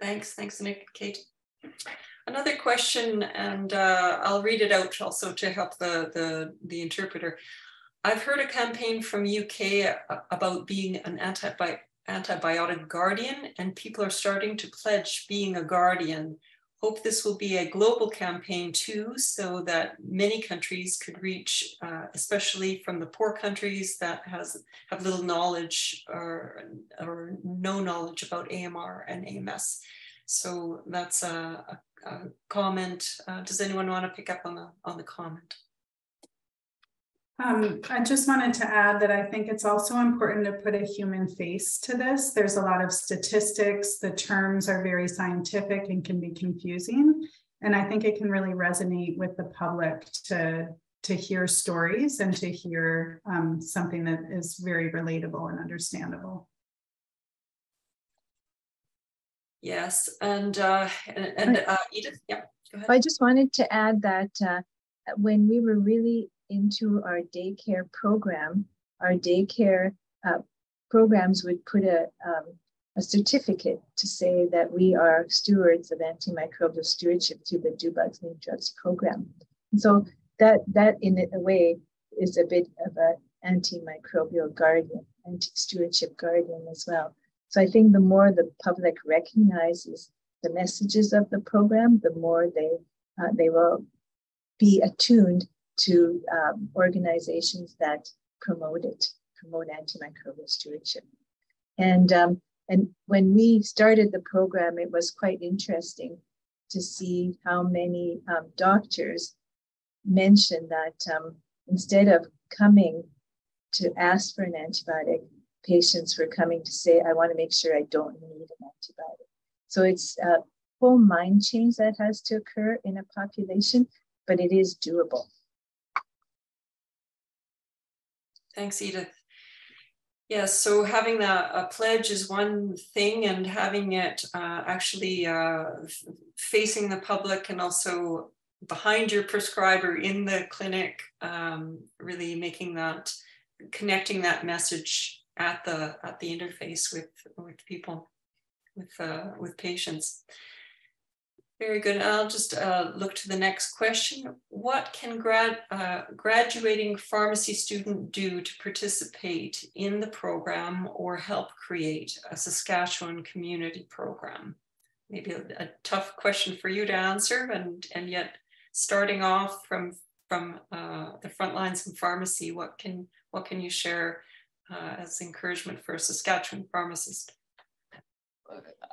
[SPEAKER 1] Thanks, thanks, Nick, Kate. Another question, and uh, I'll read it out also to help the, the, the interpreter. I've heard a campaign from UK about being an anti antibiotic guardian, and people are starting to pledge being a guardian. Hope this will be a global campaign too, so that many countries could reach, uh, especially from the poor countries that has have little knowledge or, or no knowledge about AMR and AMS. So that's a, a, a comment. Uh, does anyone want to pick up on the on the comment?
[SPEAKER 3] Um, I just wanted to add that I think it's also important to put a human face to this. There's a lot of statistics, the terms are very scientific and can be confusing. And I think it can really resonate with the public to, to hear stories and to hear um, something that is very relatable and understandable.
[SPEAKER 1] Yes, and uh, and, uh, Edith, yeah,
[SPEAKER 2] go ahead. I just wanted to add that uh, when we were really into our daycare program, our daycare uh, programs would put a, um, a certificate to say that we are stewards of antimicrobial stewardship through the Do Bugs Need Drugs program. And so that, that in a way is a bit of an antimicrobial guardian, anti-stewardship guardian as well. So I think the more the public recognizes the messages of the program, the more they uh, they will be attuned to um, organizations that promote it, promote antimicrobial stewardship. And, um, and when we started the program, it was quite interesting to see how many um, doctors mentioned that um, instead of coming to ask for an antibiotic, patients were coming to say, I want to make sure I don't need an antibiotic. So it's a whole mind change that has to occur in a population, but it is doable.
[SPEAKER 1] Thanks, Edith. Yes, so having a, a, pledge is one thing, and having it uh, actually uh, facing the public and also behind your prescriber in the clinic, um, really making that, connecting that message at the at the interface with with people, with uh, with patients. Very good. I'll just uh, look to the next question. What can grad, uh, graduating pharmacy student do to participate in the program or help create a Saskatchewan community program? Maybe a, a tough question for you to answer, and, and yet starting off from, from uh, the front lines in pharmacy, what can, what can you share uh, as encouragement for a Saskatchewan pharmacist?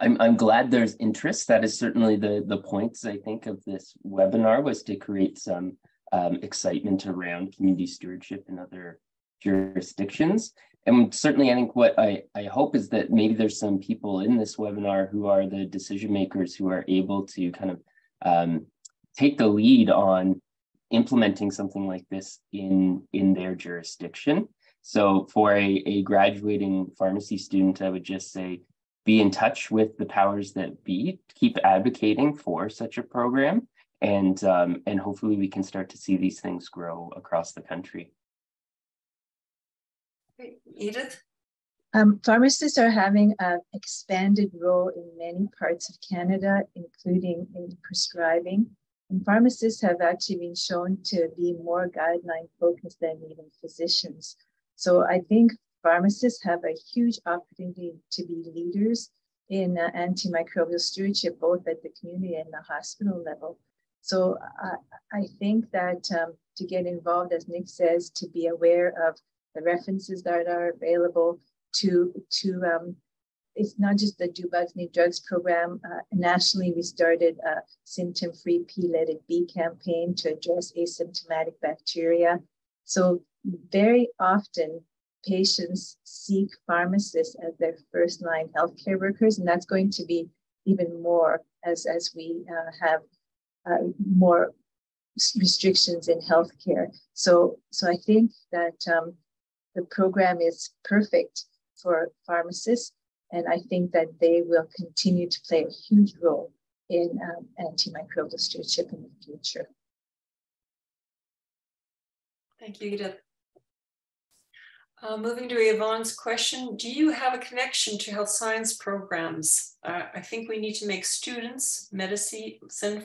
[SPEAKER 4] I'm, I'm glad there's interest. That is certainly the, the points, I think, of this webinar was to create some um, excitement around community stewardship in other jurisdictions. And certainly, I think what I, I hope is that maybe there's some people in this webinar who are the decision makers who are able to kind of um, take the lead on implementing something like this in, in their jurisdiction. So for a, a graduating pharmacy student, I would just say, be in touch with the powers that be, keep advocating for such a program, and um, and hopefully we can start to see these things grow across the country.
[SPEAKER 1] Edith?
[SPEAKER 2] Um, pharmacists are having an expanded role in many parts of Canada, including in prescribing. And pharmacists have actually been shown to be more guideline focused than even physicians. So I think pharmacists have a huge opportunity to be leaders in uh, antimicrobial stewardship, both at the community and the hospital level. So uh, I think that um, to get involved, as Nick says, to be aware of the references that are available, to to um, it's not just the Do Bugs Need Drugs program. Uh, nationally, we started a symptom-free Pee. Let It Be campaign to address asymptomatic bacteriuria. So very often, patients seek pharmacists as their first line healthcare workers, and that's going to be even more as, as we uh, have uh, more restrictions in healthcare. So, so I think that um, the program is perfect for pharmacists, and I think that they will continue to play a huge role in um, antimicrobial stewardship in the future.
[SPEAKER 1] Thank you, Edith. Uh, moving to Yvonne's question, do you have a connection to health science programs? Uh, I think we need to make students, medicine,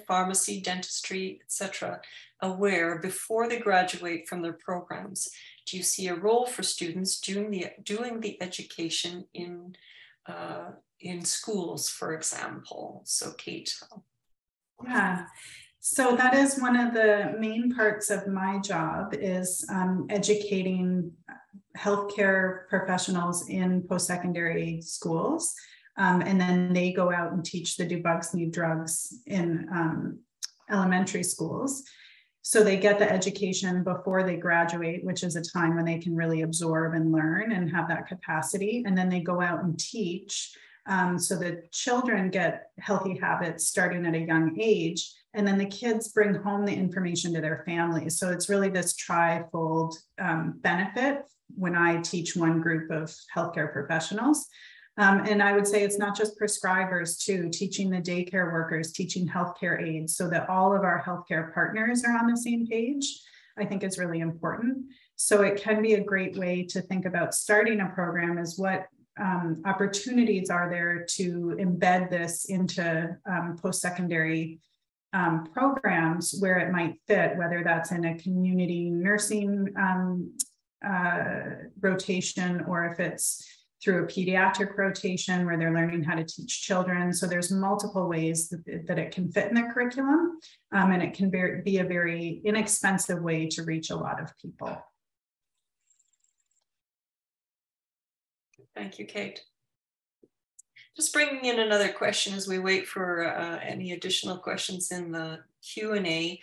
[SPEAKER 1] pharmacy, dentistry, etc., aware before they graduate from their programs. Do you see a role for students doing the doing the education in uh, in schools, for example? So, Kate.
[SPEAKER 3] Yeah. So that is one of the main parts of my job is um, educating healthcare professionals in post-secondary schools. Um, and then they go out and teach the do bugs need drugs in um, elementary schools. So they get the education before they graduate, which is a time when they can really absorb and learn and have that capacity. And then they go out and teach. Um, so the children get healthy habits starting at a young age. And then the kids bring home the information to their families. So it's really this trifold um, benefit when I teach one group of healthcare professionals. Um, and I would say it's not just prescribers too, teaching the daycare workers, teaching healthcare aides so that all of our healthcare partners are on the same page, I think is really important. So it can be a great way to think about starting a program is what um, opportunities are there to embed this into um, post-secondary um, programs where it might fit, whether that's in a community nursing um, uh, rotation or if it's through a pediatric rotation where they're learning how to teach children. So there's multiple ways that, that it can fit in the curriculum um, and it can be, be a very inexpensive way to reach a lot of people.
[SPEAKER 1] Thank you, Kate. Just bringing in another question as we wait for uh, any additional questions in the Q&A.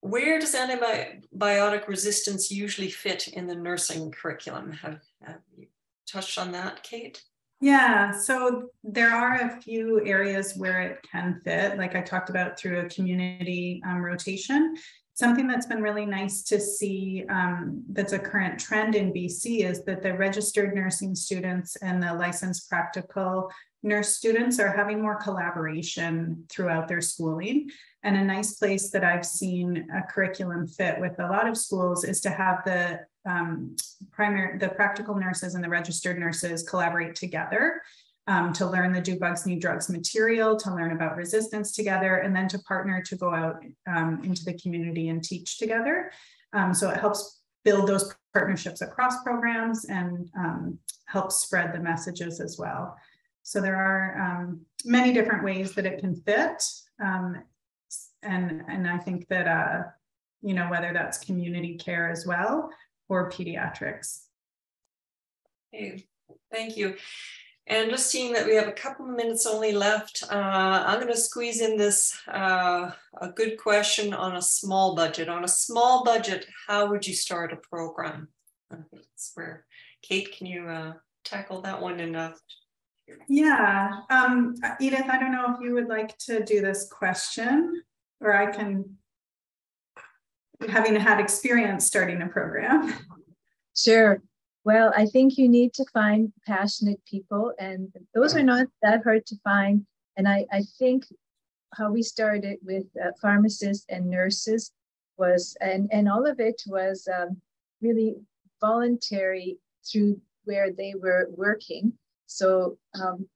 [SPEAKER 1] Where does antibiotic resistance usually fit in the nursing curriculum? Have, have you touched on that, Kate?
[SPEAKER 3] Yeah, so there are a few areas where it can fit, like I talked about through a community um, rotation. Something that's been really nice to see um, that's a current trend in BC is that the registered nursing students and the licensed practical nurse students are having more collaboration throughout their schooling. And a nice place that I've seen a curriculum fit with a lot of schools is to have the um, primary, the practical nurses and the registered nurses collaborate together um, to learn the Do Bugs Need Drugs material, to learn about resistance together, and then to partner to go out um, into the community and teach together. Um, so it helps build those partnerships across programs and um, help spread the messages as well. So there are um, many different ways that it can fit. Um, and, and I think that, uh, you know, whether that's community care as well or pediatrics.
[SPEAKER 1] Okay, thank you. And just seeing that we have a couple of minutes only left, uh, I'm going to squeeze in this uh, a good question on a small budget. On a small budget, how would you start a program? That's where Kate, can you uh, tackle that one enough?
[SPEAKER 3] Yeah, um, Edith, I don't know if you would like to do this question, or I can, having had experience starting a program.
[SPEAKER 2] Sure. Well, I think you need to find passionate people, and those are not that hard to find. And I, I think how we started with uh, pharmacists and nurses was, and, and all of it was um, really voluntary through where they were working. So um,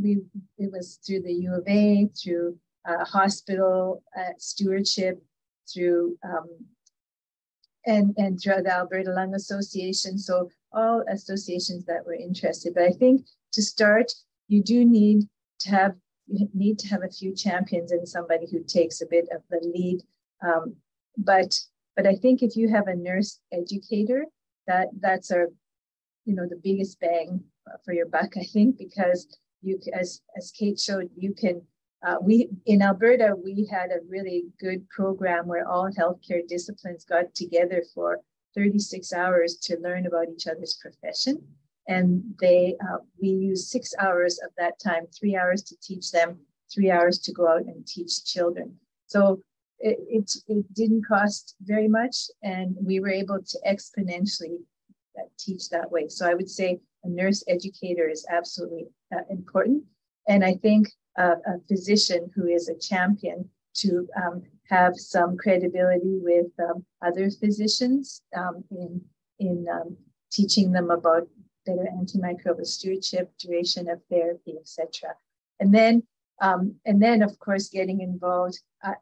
[SPEAKER 2] we it was through the U of A, through uh, hospital uh, stewardship, through um, and and through the Alberta Lung Association. So all associations that were interested. But I think to start, you do need to have you need to have a few champions and somebody who takes a bit of the lead. Um, but but I think if you have a nurse educator, that that's our you know the biggest bang for your buck, I think, because you, as, as Kate showed, you can, uh, we, in Alberta, we had a really good program where all healthcare disciplines got together for 36 hours to learn about each other's profession. And they, uh, we used six hours of that time, three hours to teach them, three hours to go out and teach children. So it, it, it didn't cost very much, and we were able to exponentially uh, teach that way. So I would say a nurse educator is absolutely uh, important. And I think uh, a physician who is a champion to um, have some credibility with um, other physicians um, in, in um, teaching them about better antimicrobial stewardship, duration of therapy, etc. And then, um, and then of course, getting involved. Uh,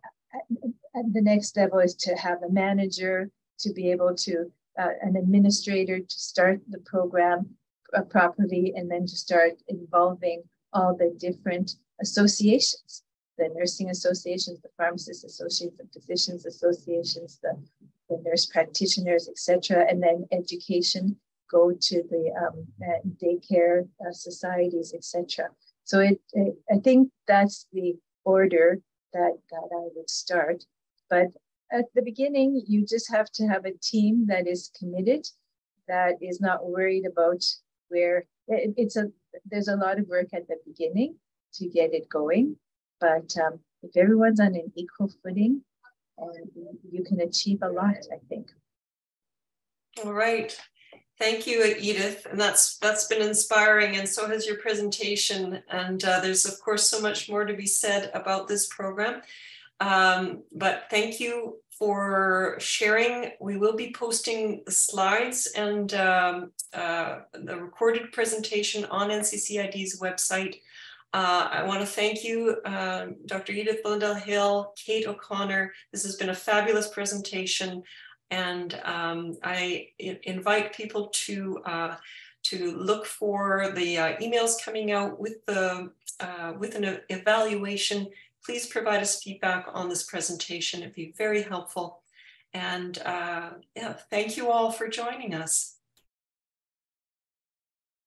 [SPEAKER 2] at the next level is to have a manager to be able to uh, an administrator to start the program uh, properly and then to start involving all the different associations the nursing associations the pharmacist associations the physicians associations the, the nurse practitioners etc and then education go to the um, daycare uh, societies etc so it, it, i think that's the order that, that i would start but at the beginning, you just have to have a team that is committed, that is not worried about where it, it's a, there's a lot of work at the beginning to get it going. But um, if everyone's on an equal footing, you can achieve a lot, I think.
[SPEAKER 1] All right. Thank you, Edith. And that's that's been inspiring, and so has your presentation. And uh, there's of course so much more to be said about this program. Um, but thank you for sharing. We will be posting the slides and um, uh, the recorded presentation on NCCID's website. Uh, I want to thank you, uh, Dr. Edith Blondel-Hill, Kate O'Connor. This has been a fabulous presentation, and um, I invite people to uh, to look for the uh, emails coming out with the uh, with an evaluation please provide us feedback on this presentation. It'd be very helpful. And uh, yeah, thank you all for joining us.